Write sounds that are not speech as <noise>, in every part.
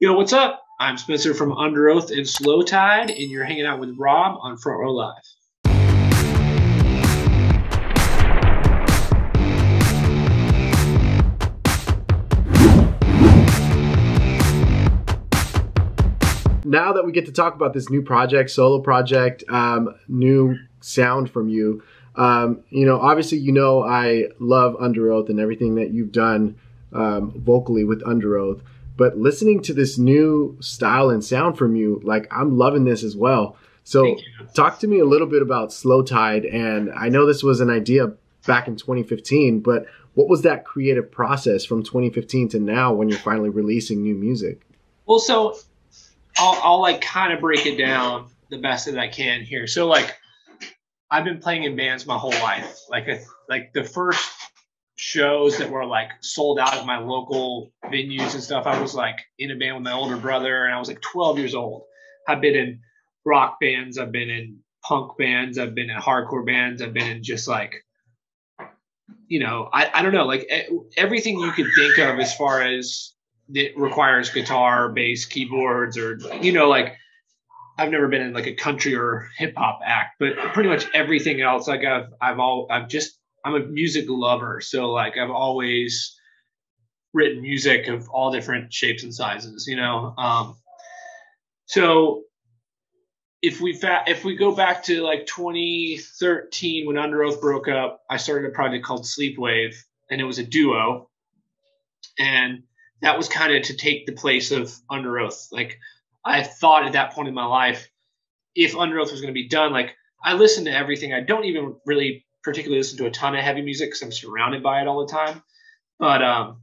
Yo, what's up? I'm Spencer from Underoath and Slo/Tide, and you're hanging out with Rob on Front Row Live. now that we get to talk about this new project, solo project, um, new sound from you, um, you know, obviously, you know, I love Underoath and everything that you've done um, vocally with Underoath. But listening to this new style and sound from you, like I'm loving this as well. So, talk to me a little bit about Slo/Tide. And I know this was an idea back in 2015, but what was that creative process from 2015 to now when you're finally releasing new music? Well, so I'll, I'll like kind of break it down the best that I can here. So, like, I've been playing in bands my whole life. Like, a, like the first shows that were like sold out at my local venues and stuff. I was like in a band with my older brother and I was like 12 years old. I've been in rock bands, I've been in punk bands, I've been in hardcore bands, I've been in just like, you know, I, I don't know, like everything you could think of as far as it requires guitar, bass, keyboards, or, you know, like I've never been in like a country or hip hop act, but pretty much everything else, like I've, I've all, I've just I'm a music lover, so like I've always written music of all different shapes and sizes, you know. Um, so if we fa- if we go back to like 2013 when Underoath broke up, I started a project called Sleepwave, and it was a duo, and that was kind of to take the place of Underoath. Like I thought at that point in my life, if Underoath was going to be done, like I listened to everything. I don't even really particularly listen to a ton of heavy music because I'm surrounded by it all the time. But um,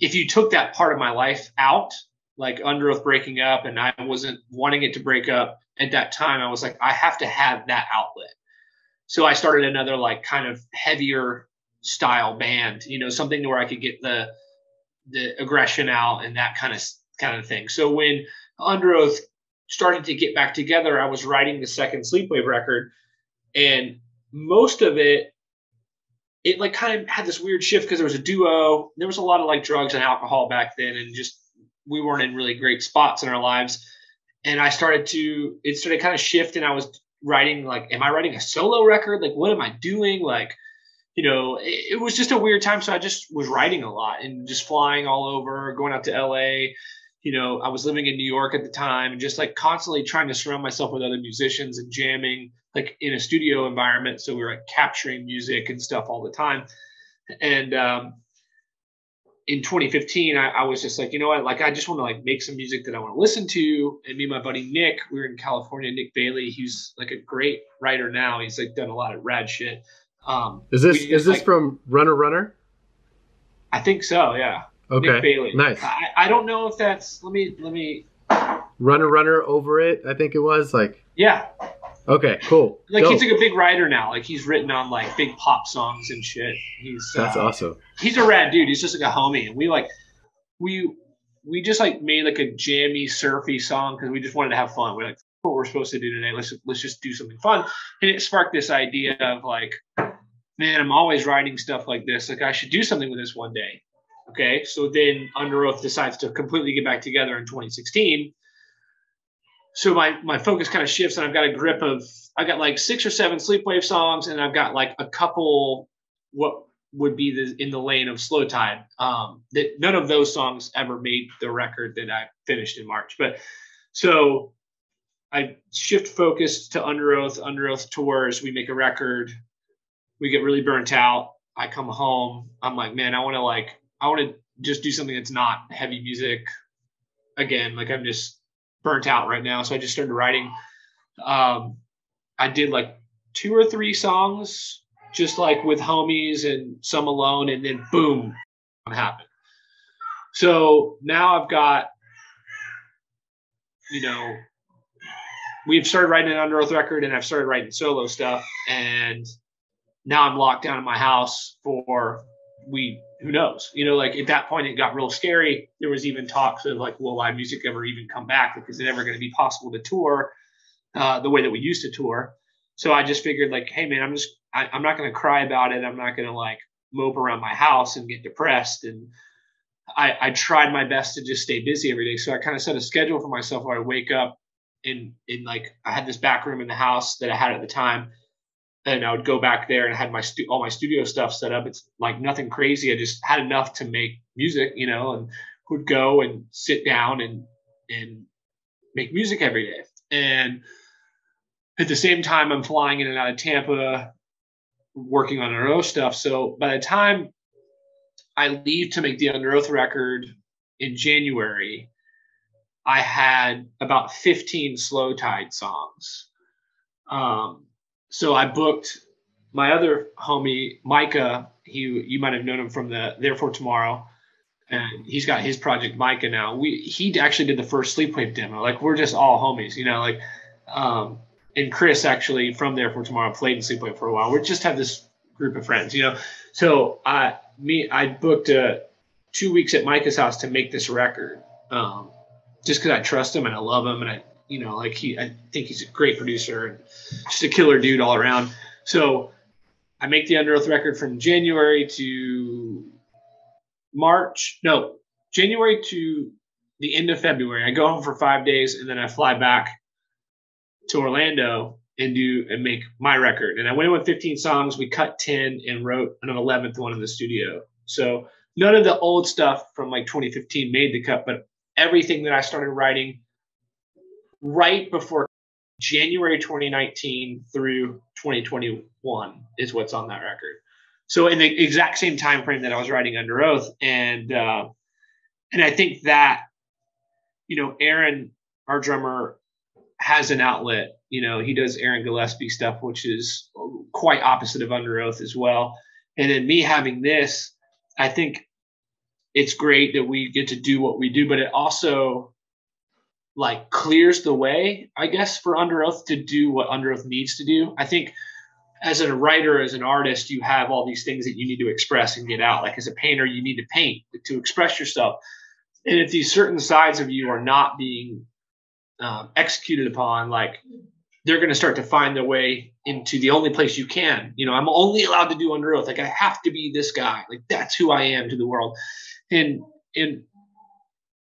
if you took that part of my life out, like Underoath breaking up, and I wasn't wanting it to break up at that time, I was like, I have to have that outlet. So I started another like kind of heavier style band, you know, something where I could get the the aggression out and that kind of kind of thing. So when Underoath started to get back together, I was writing the second Sleepwave record, and most of it it like kind of had this weird shift because there was a duo. There was a lot of like drugs and alcohol back then and just we weren't in really great spots in our lives. And i started to it started kind of shift and i was writing like am i writing a solo record? Like what am i doing? Like you know it, it was just a weird time so i just was writing a lot and just flying all over going out to la you know i was living in new york at the time and just like constantly trying to surround myself with other musicians and jamming like in a studio environment. So we were like capturing music and stuff all the time. And um, in 2015, I, I, was just like, you know what? Like, I just want to like make some music that I want to listen to. And me and my buddy Nick, we were in California. Nick Bailey, he's like a great writer now. He's like done a lot of rad shit. Um, is this is this like, from Runner Runner? I think so. Yeah. Okay. Nick Bailey. Nice. I, I don't know if that's. Let me let me. Runner Runner over it. I think it was like. Yeah. Okay, cool. Like he's like a big writer now. Like he's written on like big pop songs and shit. He's that's uh, awesome. He's a rad dude. He's just like a homie, and we like we we just like made like a jammy, surfy song because we just wanted to have fun. We're like, what we're supposed to do today? Let's let's just do something fun. And it sparked this idea of like, man, I'm always writing stuff like this. Like I should do something with this one day. Okay, so then Underoath decides to completely get back together in 2016 so my my focus kind of shifts and I've got a grip of I got like six or seven sleepwave songs and I've got like a couple what would be the in the lane of slo/tide. Um, that none of those songs ever made the record that I finished in March. But so I shift focus to Underoath, Underoath tours. We make a record. We get really burnt out. I come home. I'm like, man, I want to like, I want to just do something that's not heavy music again. Like I'm just burnt out right now. So I just started writing. Um, I did like two or three songs, just like with homies and some alone, and then boom, happened. So now I've got, you know, we've started writing an Underoath record, and I've started writing solo stuff, and now I'm locked down in my house for we who knows? You know, like at that point, it got real scary. There was even talks of like, will live music ever even come back? Like, is it ever going to be possible to tour uh, the way that we used to tour? So I just figured, like, hey man, I'm just I, I'm not going to cry about it. I'm not going to like mope around my house and get depressed. And I, I tried my best to just stay busy every day. So I kind of set a schedule for myself where I wake up in in like I had this back room in the house that I had at the time, and I would go back there and had my stu- all my studio stuff set up. It's like nothing crazy. I just had enough to make music, you know, and would go and sit down and and make music every day. And at the same time, I'm flying in and out of Tampa, working on our stuff. So by the time I leave to make the Underoath record in January, I had about 15 slo/tide songs. Um, so I booked my other homie, Maika. He you might have known him from the There For Tomorrow, and he's got his project Maika now. We he actually did the first Sleepwave demo. Like we're just all homies, you know. Like, um, and Chris actually from There For Tomorrow played in Sleepwave for a while. We just have this group of friends, you know. So I me I booked uh, two weeks at Maika's house to make this record. Um, just because I trust him and I love him and I, you know, like he, I think he's a great producer and just a killer dude all around. So I make the Underoath record from January to March. No, January to the end of February. I go home for five days and then I fly back to Orlando and do and make my record. And I went in with 15 songs. We cut 10 and wrote an 11th one in the studio. So none of the old stuff from like 2015 made the cut, but everything that I started writing right before January 2019 through 2021 is what's on that record. So in the exact same time frame that I was writing Underoath, and uh, and I think that you know Aaron, our drummer, has an outlet. You know, he does Aaron Gillespie stuff, which is quite opposite of Underoath as well. And then me having this, I think it's great that we get to do what we do, but it also like clears the way, I guess, for Underoath to do what Underoath needs to do. I think as a writer, as an artist, you have all these things that you need to express and get out. Like as a painter, you need to paint to express yourself. And if these certain sides of you are not being um, executed upon, like they're going to start to find their way into the only place you can. You know, I'm only allowed to do Underoath. Like I have to be this guy. Like that's who I am to the world and and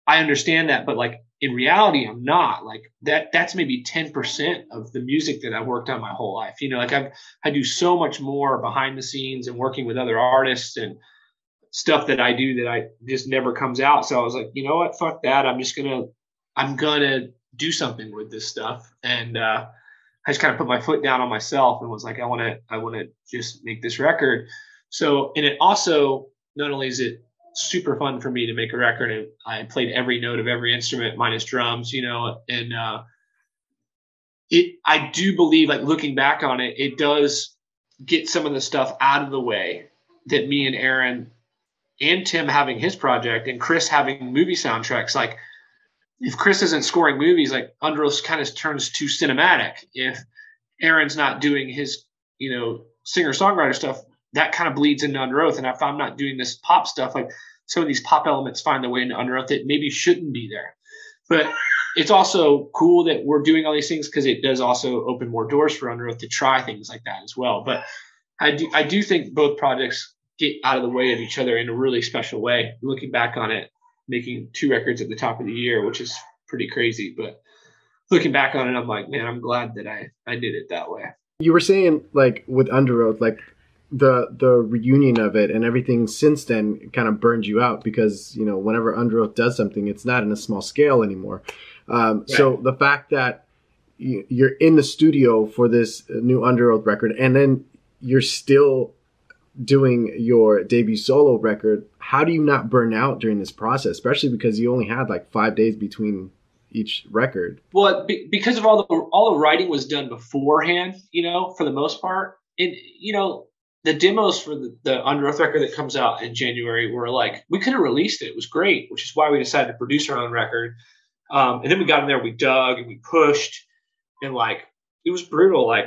I understand that, but like in reality, I'm not like that. That's maybe 10% of the music that I've worked on my whole life. You know, like I've, I do so much more behind the scenes and working with other artists and stuff that I do that I just never comes out. So I was like, you know what? Fuck that. I'm just to, I'm to do something with this stuff. And, uh, I just kind of put my foot down on myself and was like, I want to, I want to just make this record. So, and it also, not only is it super fun for me to make a record and I played every note of every instrument minus drums, you know, and uh it I do believe like looking back on it, it does get some of the stuff out of the way that me and Aaron and Tim having his project and Chris having movie soundtracks like if Chris isn't scoring movies, like Underoath kind of turns too cinematic. If Aaron's not doing his, you know, singer songwriter stuff, that kind of bleeds into Underoath. And if I'm not doing this pop stuff, like some of these pop elements find their way into Underoath that maybe shouldn't be there. But it's also cool that we're doing all these things because it does also open more doors for Underoath to try things like that as well. But I do I do think both projects get out of the way of each other in a really special way. Looking back on it, making two records at the top of the year, which is pretty crazy. But looking back on it, I'm like, man, I'm glad that I I did it that way. You were saying like with Underoath, like the the reunion of it and everything since then kind of burned you out because you know whenever Underoath does something, it's not in a small scale anymore. Um, So the fact that you're in the studio for this new Underoath record, and then you're still doing your debut solo record, how do you not burn out during this process? Especially because you only had like five days between each record. Well, be, because of all the all the writing was done beforehand, you know, for the most part, and you know, the demos for the, the Underoath record that comes out in January were like we could have released it. It was great, which is why we decided to produce our own record. Um, and then we got in there, we dug and we pushed, and like it was brutal. Like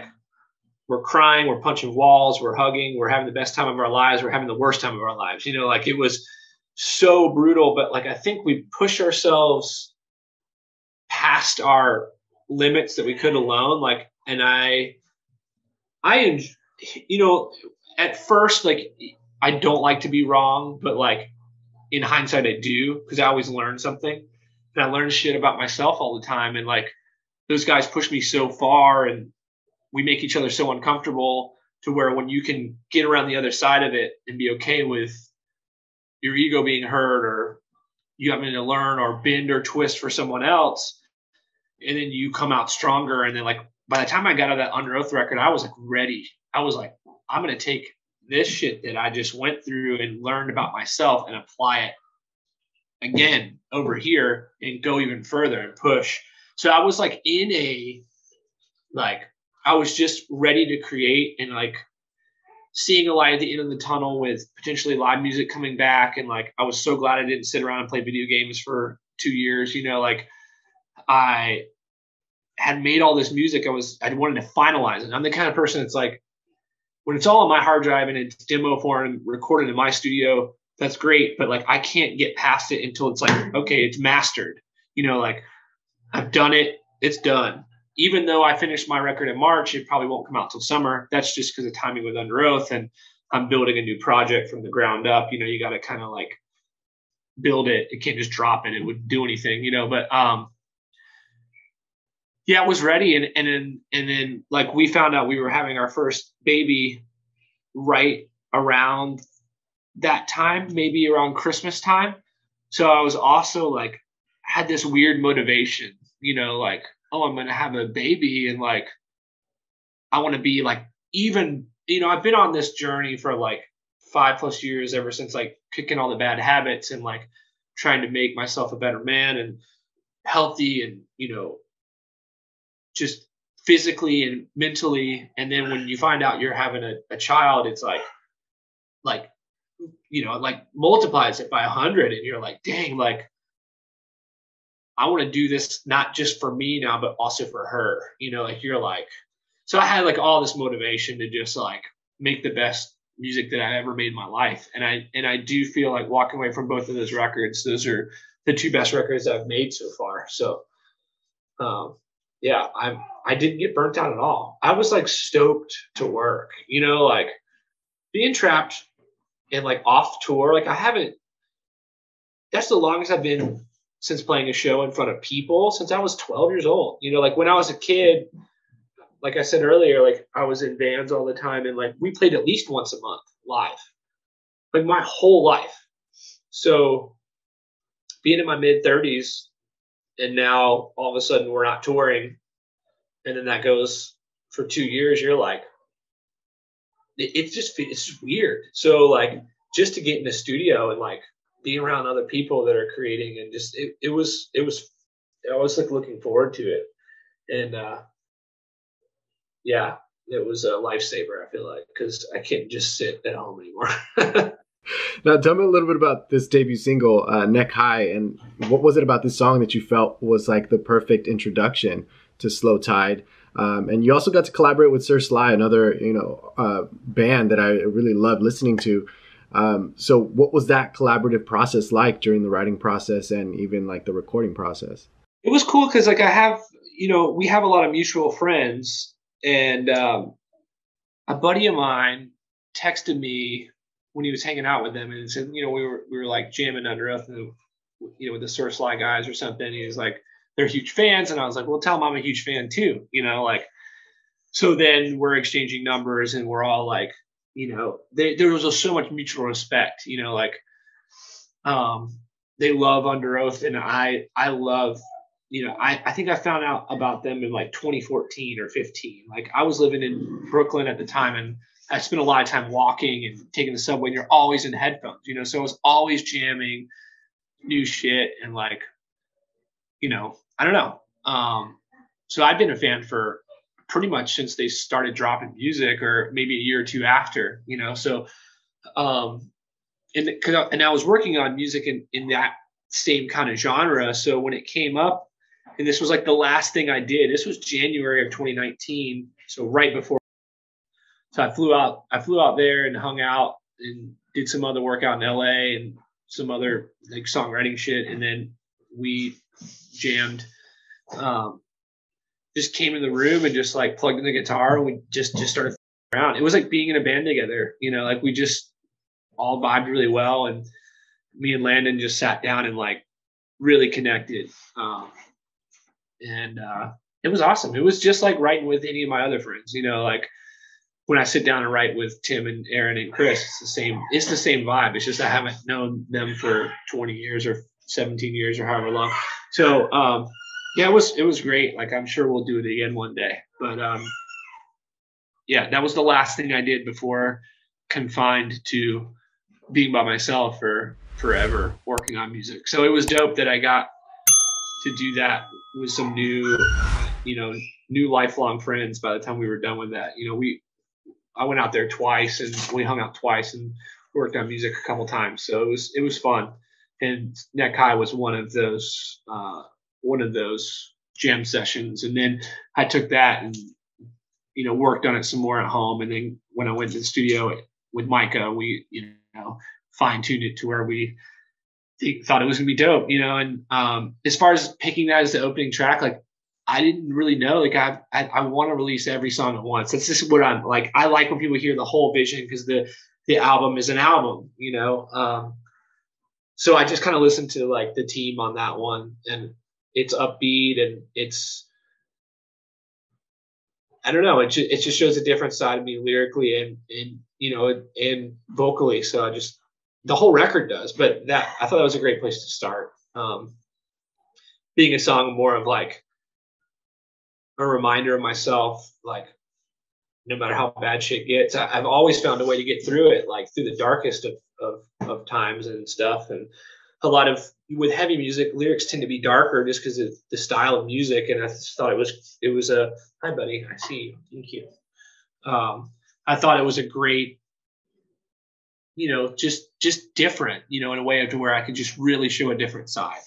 we're crying, we're punching walls, we're hugging, we're having the best time of our lives, we're having the worst time of our lives. You know, like it was so brutal, but like I think we pushed ourselves past our limits that we could alone. Like, and I, I, you know, at first, like I don't like to be wrong, but like in hindsight I do because I always learn something. And I learn shit about myself all the time. And like those guys push me so far and we make each other so uncomfortable to where when you can get around the other side of it and be okay with your ego being hurt or you having to learn or bend or twist for someone else and then you come out stronger. And then like by the time i got out of that Underoath record i was like ready. I was like i'm going to take this shit that i just went through and learned about myself and apply it again over here and go even further and push so i was like in a like I was just ready to create and like seeing a light at the end of the tunnel with potentially live music coming back. And like, I was so glad I didn't sit around and play video games for two years. You know, like I had made all this music. I was, I wanted to finalize it. I'm the kind of person that's like, when it's all on my hard drive and it's demo form recorded in my studio, that's great. But like, I can't get past it until it's like, okay, it's mastered. You know, like I've done it, it's done even though I finished my record in March, it probably won't come out till summer. That's just because of timing with Underoath, and I'm building a new project from the ground up. You know, you got to kind of like build it. It can't just drop it; it would do anything, you know. But um, yeah, it was ready, and and then and then like we found out we were having our first baby right around that time, maybe around Christmas time. So I was also like had this weird motivation, you know, like oh, I'm going to have a baby and like, I want to be like even, you know, I've been on this journey for like five plus years ever since like kicking all the bad habits and like trying to make myself a better man and healthy and, you know, just physically and mentally. And then when you find out you're having a, a child, it's like, like, you know, like multiplies it by a hundred and you're like, dang, like I want to do this not just for me now, but also for her. You know, like you're like, so I had like all this motivation to just like make the best music that I ever made in my life. And I and I do feel like walking away from both of those records, those are the two best records I've made so far. So um yeah, I'm I didn't get burnt out at all. I was like stoked to work, you know, like being trapped and like off tour. Like I haven't that's the longest I've been since playing a show in front of people since I was 12 years old. You know, like when I was a kid, like I said earlier, like I was in bands all the time and like we played at least once a month live, like my whole life. So being in my mid 30s and now all of a sudden we're not touring and then that goes for two years, you're like, it, it's just, it's weird. So like just to get in the studio and like being around other people that are creating and just it, it was it was I was like looking forward to it and uh yeah it was a lifesaver I feel like because I can't just sit at home anymore. <laughs> <laughs> now tell me a little bit about this debut single uh, Neck High and what was it about this song that you felt was like the perfect introduction to Slo/Tide. Um, and you also got to collaborate with Sir Sly, another you know uh, band that I really love listening to. Um, so what was that collaborative process like during the writing process and even like the recording process? It was cool because like I have, you know, we have a lot of mutual friends and um, a buddy of mine texted me when he was hanging out with them and said, you know, we were we were like jamming Underoath, and, you know, with the Sir Sly guys or something. He was like, they're huge fans, and I was like, well, tell them I'm a huge fan too, you know, like. So then we're exchanging numbers, and we're all like, you know, they, there was so much mutual respect, you know, like, um, they love Underoath, and I, I love, you know, I, I think I found out about them in like 2014 or 15. Like I was living in Brooklyn at the time and I spent a lot of time walking and taking the subway and you're always in headphones, you know, so I was always jamming new shit and like, you know, I don't know. Um, so I've been a fan for pretty much since they started dropping music or maybe a year or two after, you know. So, um, and, and I was working on music in, in that same kind of genre. So when it came up, and this was like the last thing I did, this was January of 2019. So right before, so I flew out, I flew out there and hung out and did some other work out in LA and some other like songwriting shit. And then we jammed, um, just came in the room and just like plugged in the guitar and we just just started around. It was like being in a band together, you know, like we just all vibed really well and me and Landon just sat down and like really connected. Um, and uh, it was awesome. It was just like writing with any of my other friends, you know, like when I sit down and write with Tim and Aaron and Chris, it's the same. It's the same vibe. It's just I haven't known them for 20 years or 17 years or however long. So um, yeah, it was it was great. Like I'm sure we'll do it again one day. But um, yeah, that was the last thing I did before confined to being by myself for forever working on music. So it was dope that I got to do that with some new, you know, new lifelong friends by the time we were done with that. You know, we I went out there twice and we hung out twice and worked on music a couple times. So it was it was fun. And Neck High was one of those uh, one of those jam sessions. And then I took that and you know worked on it some more at home. And then when I went to the studio with Maika, we you know fine tuned it to where we thought it was gonna be dope. You know, and um, as far as picking that as the opening track, like I didn't really know. Like I, I, I want to release every song at once. That's just what I'm like. I like when people hear the whole vision because the the album is an album, you know. Um, so I just kind of listened to like the team on that one, and it's upbeat and it's I don't know. It just, it just shows a different side of me lyrically and and you know and vocally. So I just the whole record does, but that I thought that was a great place to start. Um, being a song more of like a reminder of myself, like no matter how bad shit gets, I, have always found a way to get through it, like through the darkest of, of, of times and stuff. And a lot of with heavy music, lyrics tend to be darker just because of the style of music. And I just thought it was it was a hi buddy, I see you, thank you. Um, I thought it was a great, you know, just just different, you know, in a way to where I could just really show a different side.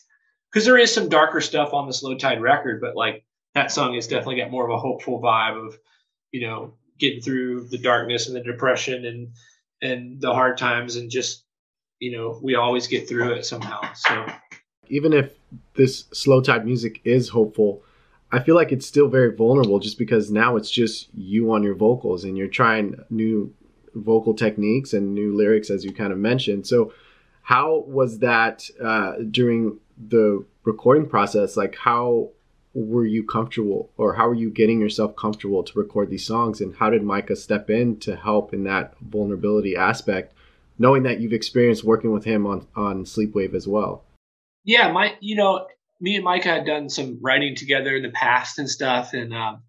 Because there is some darker stuff on the Slo/Tide record, but like that song has definitely got more of a hopeful vibe of, you know, getting through the darkness and the depression and and the hard times and just, you know, we always get through it somehow. So even if this slo/tide music is hopeful, I feel like it's still very vulnerable just because now it's just you on your vocals and you're trying new vocal techniques and new lyrics as you kind of mentioned. So how was that uh, during the recording process? Like how were you comfortable or how were you getting yourself comfortable to record these songs? And how did maika step in to help in that vulnerability aspect knowing that you've experienced working with him on on sleepwave as well? Yeah my you know me and maika had done some writing together in the past and stuff and um,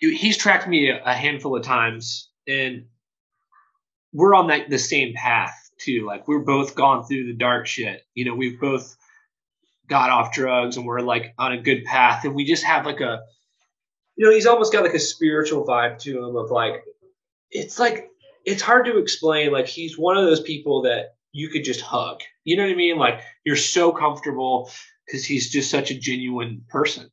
he's tracked me a, handful of times and we're on that the same path too. Like we're both gone through the dark shit. You know we've both got off drugs and we're like on a good path. And we just have like a you know he's almost got like a spiritual vibe to him of like it's like it's hard to explain. Like he's one of those people that you could just hug. You know what i mean? Like you're so comfortable because he's just such a genuine person.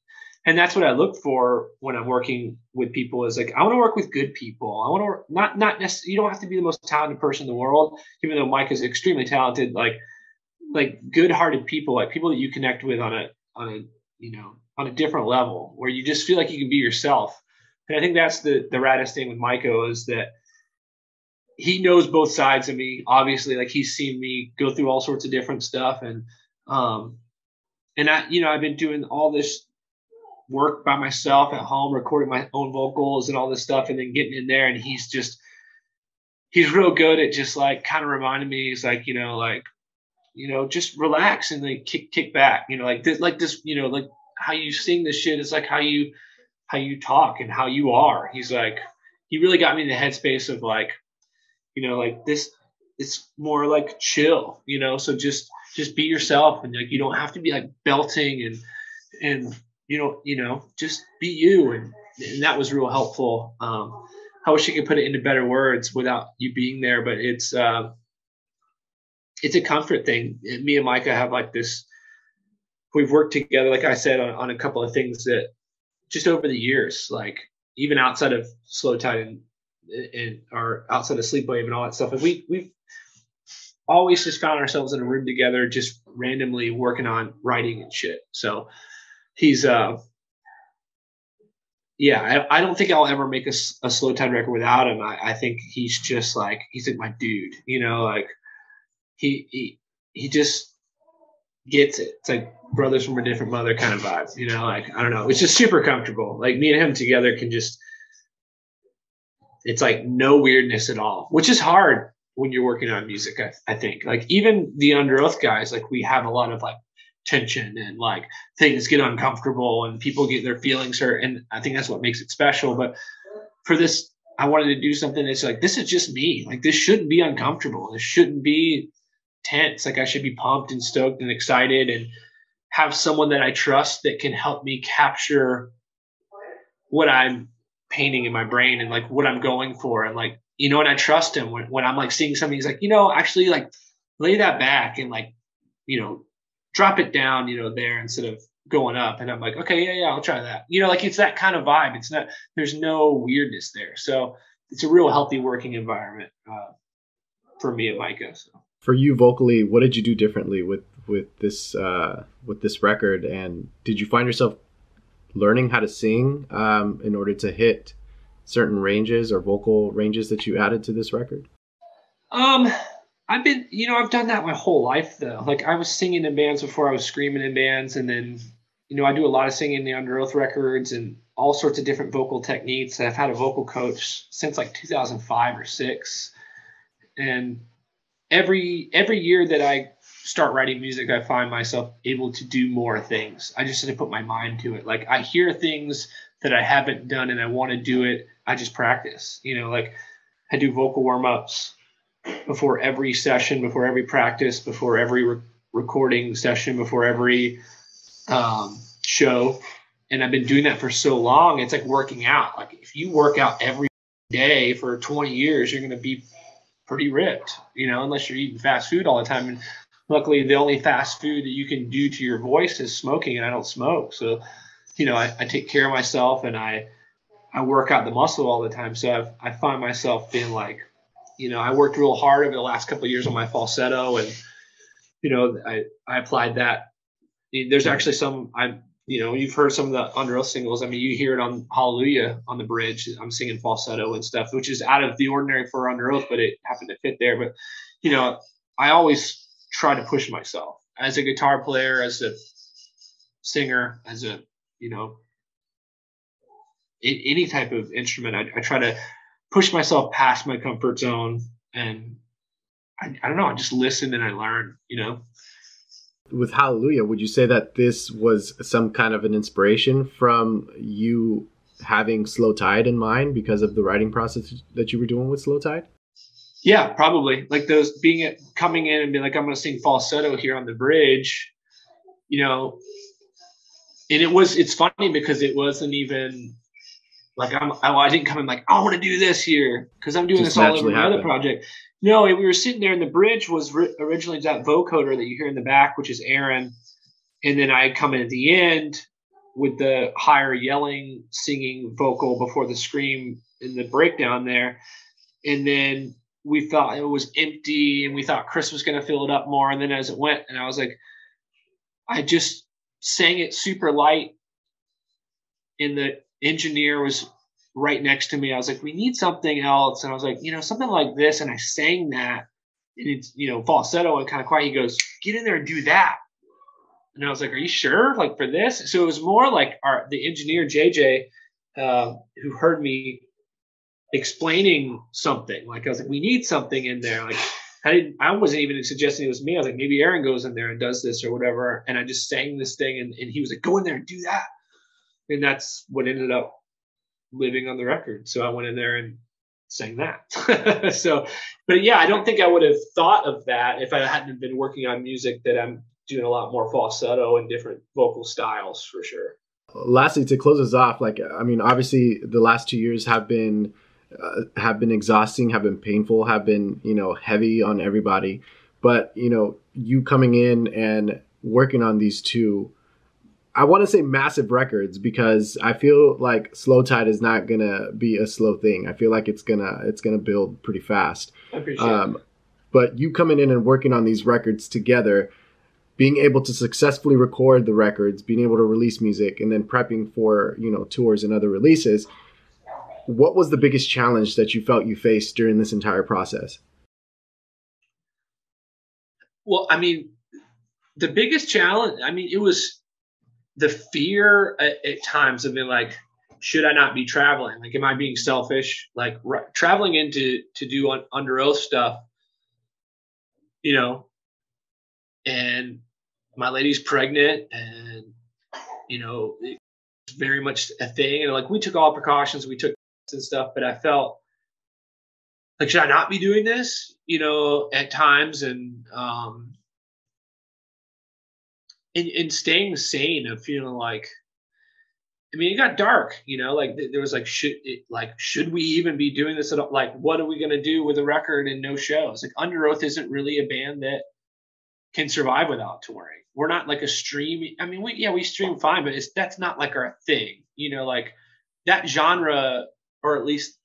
And that's what i look for when i'm working with people is like i want to work with good people. I want to not not necessarily you don't have to be the most talented person in the world even though mike is extremely talented. Like like good-hearted people, like people that you connect with on a on a you know on a different level, where you just feel like you can be yourself. And I think that's the the raddest thing with Michael is that he knows both sides of me. Obviously, like he's seen me go through all sorts of different stuff, and um, and I you know I've been doing all this work by myself at home, recording my own vocals and all this stuff, and then getting in there, and he's just he's real good at just like kind of reminding me. He's like you know like you know, just relax and like kick kick back. You know, like this like this, you know, like how you sing this shit is like how you how you talk and how you are. He's like he really got me in the headspace of like, you know, like this it's more like chill, you know. So just just be yourself and like you don't have to be like belting and and you know, you know, just be you and, and that was real helpful. Um I wish I could put it into better words without you being there, but it's uh it's a comfort thing. Me and Maika have like this. We've worked together, like I said, on, on a couple of things that just over the years, like even outside of Slo/Tide and, and or outside of Sleepwave and all that stuff, and we we've always just found ourselves in a room together, just randomly working on writing and shit. So he's uh yeah, I, I don't think I'll ever make a, a slo/tide record without him. I, I think he's just like he's like my dude, you know, like he he he just gets it. It's like brothers from a different mother kind of vibe, you know. Like I don't know, it's just super comfortable. Like me and him together can just. It's like no weirdness at all, which is hard when you're working on music. I, I think like even the Underoath guys, like we have a lot of like tension and like things get uncomfortable and people get their feelings hurt, and I think that's what makes it special. But for this I wanted to do something that's like, this is just me. Like, this shouldn't be uncomfortable. This shouldn't be tense. Like, I should be pumped and stoked and excited and have someone that I trust that can help me capture what I'm painting in my brain and like what I'm going for. And like, you know, and I trust him when, when I'm like seeing something, he's like, you know, actually like lay that back and like, you know, drop it down, you know, there instead of going up and i'm like okay yeah yeah i'll try that you know like it's that kind of vibe it's not there's no weirdness there so it's a real healthy working environment uh, for me and maika so. For you vocally what did you do differently with with this uh, with this record and did you find yourself learning how to sing um, in order to hit certain ranges or vocal ranges that you added to this record um I've been, you know, I've done that my whole life though. Like I was singing in bands before I was screaming in bands, and then you know, I do a lot of singing in the Underoath records and all sorts of different vocal techniques. I've had a vocal coach since like 2005 or six, and every every year that I start writing music, I find myself able to do more things. I just had to put my mind to it. Like I hear things that I haven't done and I want to do it. I just practice. You know, like I do vocal warm ups before every session, before every practice, before every re- recording session, before every um, show, and I've been doing that for so long. It's like working out. Like if you work out every day for 20 years, you're going to be pretty ripped, you know, unless you're eating fast food all the time. And luckily, the only fast food that you can do to your voice is smoking, and I don't smoke. So, you know, I, I take care of myself and I I work out the muscle all the time. So I've, I find myself being like, you know, I worked real hard over the last couple of years on my falsetto, and you know, I I applied that there's actually some I'm you know you've heard some of the Underoath singles. I mean, you hear it on Hallelujah on the bridge. I'm singing falsetto and stuff, which is out of the ordinary for Underoath, but it happened to fit there. But you know, I always try to push myself as a guitar player, as a singer, as a you know any type of instrument. I, I try to push myself past my comfort zone and I, I don't know. I just listen and I learn. You know with Hallelujah, would you say that this was some kind of an inspiration from you having Slo/Tide in mind because of the writing process that you were doing with Slo/Tide? Yeah, probably. Like those being it coming in and being like, I'm going to sing falsetto here on the bridge, you know. And it was, it's funny because it wasn't even like I'm, I, I didn't come in like, I want to do this here because I'm doing Just this all over my other project. No, we were sitting there, and the bridge was ri- originally that vocoder that you hear in the back, which is Aaron, and then I come in at the end with the higher yelling, singing vocal before the scream in the breakdown there, and then we thought it was empty, and we thought Chris was going to fill it up more, and then as it went, and I was like, I just sang it super light, and the engineer was right next to me. I was like, we need something else. And I was like, you know, something like this. And I sang that and it's, you know, falsetto and kind of quiet. He goes, get in there and do that. And I was like, are you sure? Like for this? So it was more like our, the engineer, JJ, uh, who heard me explaining something. Like I was like, we need something in there. Like I didn't, I wasn't even suggesting it was me. I was like, maybe Aaron goes in there and does this or whatever. And I just sang this thing and, and he was like, go in there and do that. And that's what ended up living on the record. So I went in there and sang that. <laughs> so, but yeah, I don't think I would have thought of that if I hadn't been working on music that I'm doing a lot more falsetto and different vocal styles for sure. Lastly, to close us off, like I mean, obviously the last two years have been uh, have been exhausting, have been painful, have been you know heavy on everybody. But you know, you coming in and working on these two I want to say massive records because I feel like Slo/Tide is not gonna be a slow thing. I feel like it's gonna it's gonna build pretty fast. I appreciate um, But you coming in and working on these records together, being able to successfully record the records, being able to release music, and then prepping for you know tours and other releases. What was the biggest challenge that you felt you faced during this entire process? Well, I mean, the biggest challenge, I mean, it was the fear at, at times of being like, should I not be traveling? Like, am I being selfish? Like r- traveling into to do on, Underoath stuff, you know, and my lady's pregnant and, you know, it's very much a thing. And like, we took all precautions, we took and stuff, but I felt like, should I not be doing this? You know, at times and, um, and, and staying sane of feeling like I mean, it got dark, you know, like there was like, should it, like, should we even be doing this at all? Like, what are we going to do with a record and no shows? Like Underoath isn't really a band that can survive without touring. We're not like a stream. I mean, we, yeah, we stream fine, but it's, that's not like our thing, you know, like that genre, or at least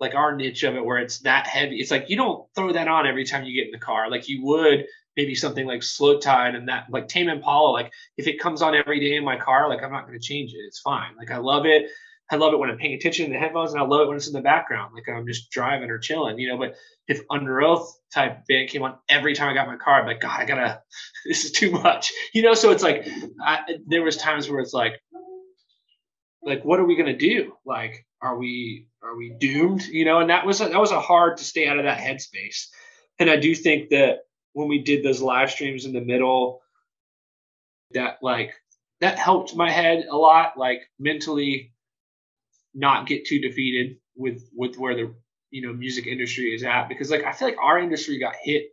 like our niche of it where it's that heavy. It's like, you don't throw that on every time you get in the car. Like you would maybe something like Slo/Tide and that like Tame Impala, like if it comes on every day in my car, like I'm not going to change it. It's fine. Like I love it. I love it when I'm paying attention to the headphones and I love it when it's in the background, like I'm just driving or chilling, you know. But if Underoath type band came on every time I got my car, I'm like, God, I gotta, <laughs> this is too much, you know. So it's like, I, there was times where it's like, like, what are we gonna do? Like, are we, are we doomed? You know. And that was, a, that was a hard to stay out of that headspace. And I do think that when we did those live streams in the middle that like that helped my head a lot like mentally not get too defeated with with where the you know music industry is at. Because like I feel like our industry got hit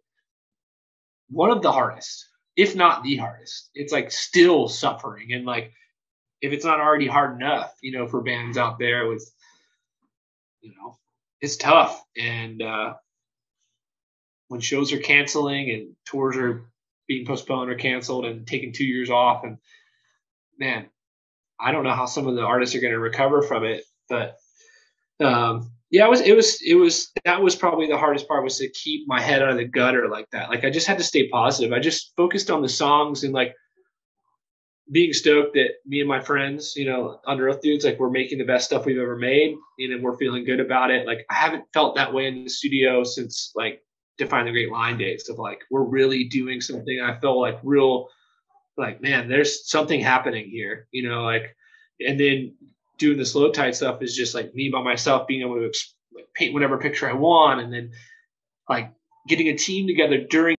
one of the hardest if not the hardest. It's like still suffering. And like if it's not already hard enough you know for bands out there with you know it's tough. And uh when shows are canceling and tours are being postponed or canceled and taking two years off and man i don't know how some of the artists are going to recover from it but um, yeah it was it was it was that was probably the hardest part was to keep my head out of the gutter like that like i just had to stay positive i just focused on the songs and like being stoked that me and my friends, you know, Underoath dudes, like we're making the best stuff we've ever made, and we're feeling good about it. Like I haven't felt that way in the studio since like define the great line days of like we're really doing something. I felt like real like man there's something happening here you know like and then doing the Slo/Tide stuff is just like me by myself being able to paint whatever picture i want and then like getting a team together during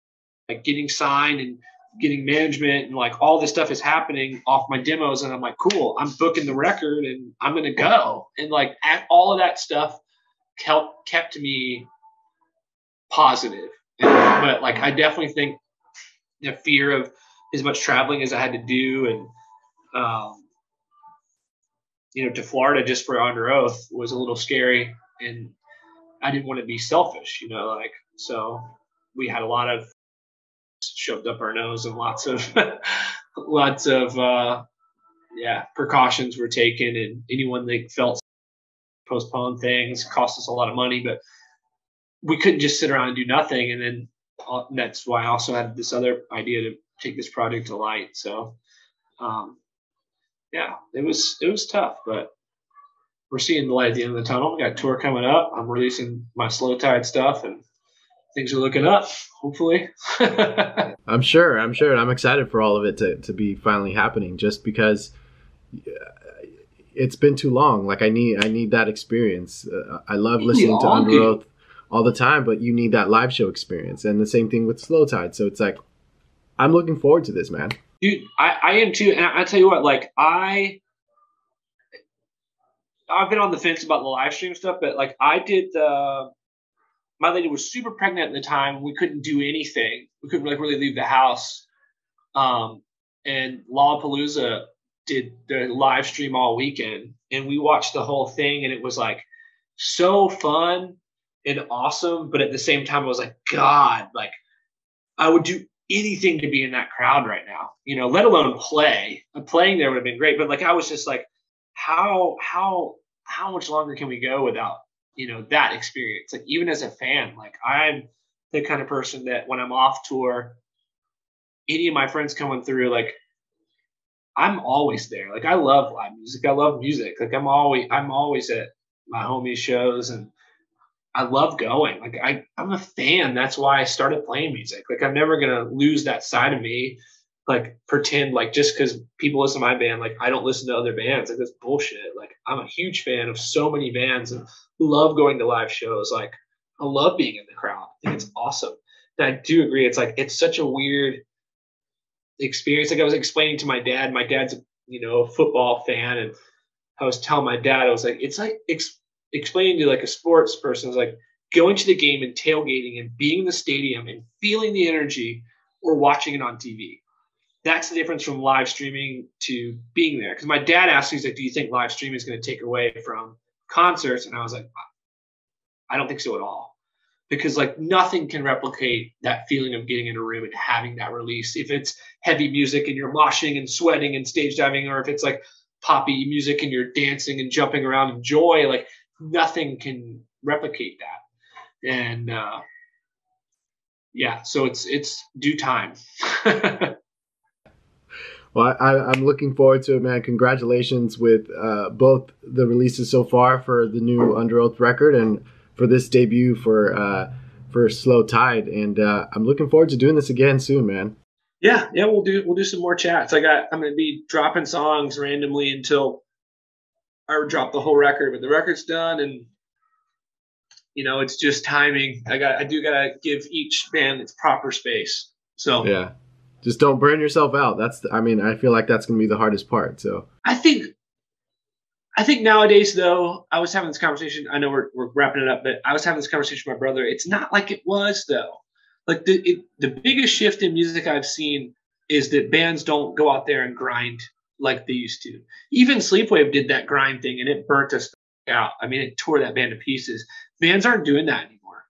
like getting signed and getting management and like all this stuff is happening off my demos and i'm like cool i'm booking the record and i'm gonna go. And like all of that stuff kept kept me positive. but like I definitely think the fear of as much traveling as I had to do and um, you know to Florida just for Underoath was a little scary and I didn't want to be selfish, you know, like so we had a lot of shoved up our nose and lots of <laughs> lots of uh, yeah precautions were taken and anyone that felt postponed things cost us a lot of money but we couldn't just sit around and do nothing. And then uh, that's why I also had this other idea to take this project to light. So, um, yeah, it was it was tough, but we're seeing the light at the end of the tunnel. We got tour coming up. I'm releasing my slo/tide stuff, and things are looking up. Hopefully, <laughs> I'm sure. I'm sure, and I'm excited for all of it to to be finally happening. Just because it's been too long. Like I need I need that experience. Uh, I love listening to Underoath all the time, but you need that live show experience. And the same thing with Slo/Tide. So it's like, I'm looking forward to this, man. Dude, I, I am too. And I, I tell you what, like I, I've been on the fence about the live stream stuff, but like I did the, my lady was super pregnant at the time. We couldn't do anything. We couldn't like really leave the house. Um, and Lollapalooza did the live stream all weekend, and we watched the whole thing, and it was like so fun and awesome, but at the same time, I was like, God, like I would do anything to be in that crowd right now, you know, let alone play. Uh, playing there would have been great, but like I was just like, how how how much longer can we go without you know that experience? Like even as a fan, like I'm the kind of person that when I'm off tour, any of my friends coming through, like I'm always there. Like I love live music. I love music. Like I'm always I'm always at my homies shows and I love going. Like I, I'm a fan. That's why I started playing music. Like I'm never gonna lose that side of me. Like pretend like just because people listen to my band, like I don't listen to other bands. Like that's bullshit. Like I'm a huge fan of so many bands and love going to live shows. Like I love being in the crowd. I think it's awesome. And I do agree. It's like it's such a weird experience. Like I was explaining to my dad. My dad's you know a football fan, and I was telling my dad, I was like, it's like ex- explaining to like a sports person, is like going to the game and tailgating and being in the stadium and feeling the energy or watching it on TV. That's the difference from live streaming to being there. Because my dad asked me, he's like, "Do you think live streaming is going to take away from concerts?" And I was like, "I don't think so at all." Because like nothing can replicate that feeling of getting in a room and having that release. If it's heavy music and you're moshing and sweating and stage diving, or if it's like poppy music and you're dancing and jumping around in joy, like nothing can replicate that. And uh, yeah, so it's it's due time. <laughs> well, I, am looking forward to it, man. Congratulations with uh, both the releases so far for the new Underoath record and for this debut for uh, for Slo/Tide. And uh, I'm looking forward to doing this again soon, man. Yeah, yeah, we'll do we'll do some more chats. I got I'm gonna be dropping songs randomly until I drop the whole record, but the record's done and you know it's just timing. I got I do gotta give each band its proper space. So yeah, just don't burn yourself out. That's the, I mean I feel like that's gonna be the hardest part. So I think I think nowadays though I was having this conversation. I know we're we're wrapping it up, but I was having this conversation with my brother. It's not like it was though like the it, the biggest shift in music I've seen is that bands don't go out there and grind like they used to. Even Sleepwave did that grind thing and it burnt us out. I mean, it tore that band to pieces. Bands aren't doing that anymore.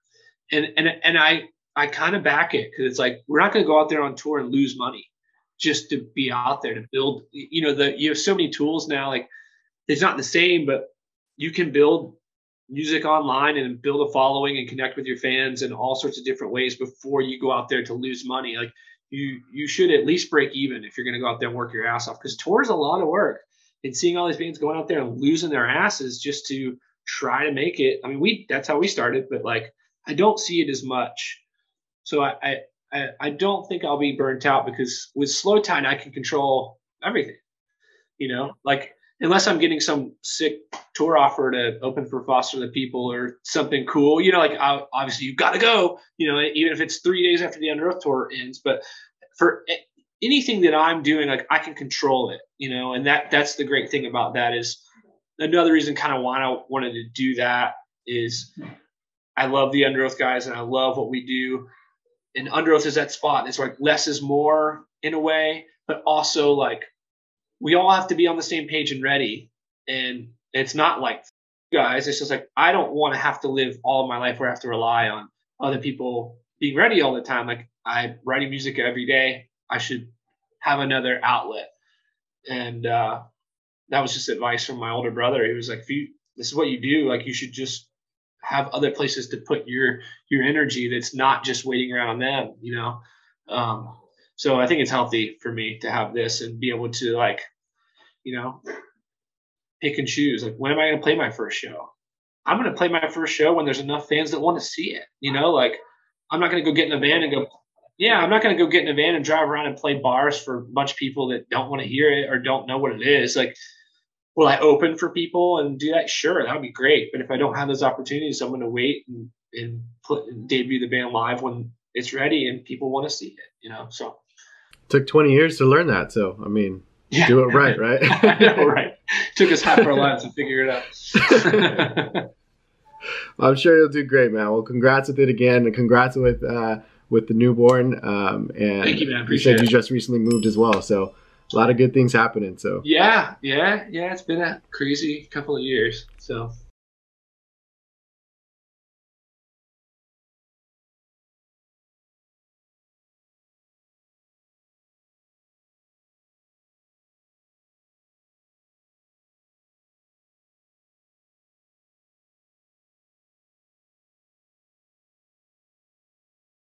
And and and I I kind of back it because it's like we're not going to go out there on tour and lose money just to be out there to build. You know, the you have so many tools now. Like it's not the same, but you can build music online and build a following and connect with your fans in all sorts of different ways before you go out there to lose money. Like you you should at least break even if you're going to go out there and work your ass off because tour is a lot of work. And seeing all these bands going out there and losing their asses just to try to make it. I mean, we that's how we started, but like I don't see it as much. So I I I don't think I'll be burnt out because with slo/tide I can control everything. You know, like unless I'm getting some sick tour offer to open for Foster the People or something cool, you know, like I, obviously you've got to go, you know, even if it's three days after the Underoath tour ends. But for anything that I'm doing, like I can control it, you know, and that that's the great thing about that is another reason kind of why I wanted to do that is I love the Underoath guys and I love what we do. And Underoath is that spot. It's like less is more in a way, but also like we all have to be on the same page and ready. And it's not like guys, it's just like I don't want to have to live all my life where I have to rely on other people being ready all the time. Like I'm writing music every day. I should have another outlet. And uh, that was just advice from my older brother. He was like, if you this is what you do, like you should just have other places to put your your energy that's not just waiting around them, you know. Um, so I think it's healthy for me to have this and be able to like you know, pick and choose. Like, when am I going to play my first show? I'm going to play my first show when there's enough fans that want to see it. You know, like I'm not going to go get in a van and go. Yeah, I'm not going to go get in a van and drive around and play bars for a bunch of people that don't want to hear it or don't know what it is. Like, will I open for people and do that? Sure, that would be great. But if I don't have those opportunities, I'm going to wait and, and put and debut the band live when it's ready and people want to see it. You know, so took 20 years to learn that. So I mean, yeah. do it right, right? <laughs> Know, right. Took us half our lives to figure it out. <laughs> I'm sure you'll do great, man. Well, congrats with it again, and congrats with uh, with the newborn. Um, and Thank you, man. Appreciate you said it. you just recently moved as well, so a lot of good things happening. So yeah, yeah, yeah. It's been a crazy couple of years. So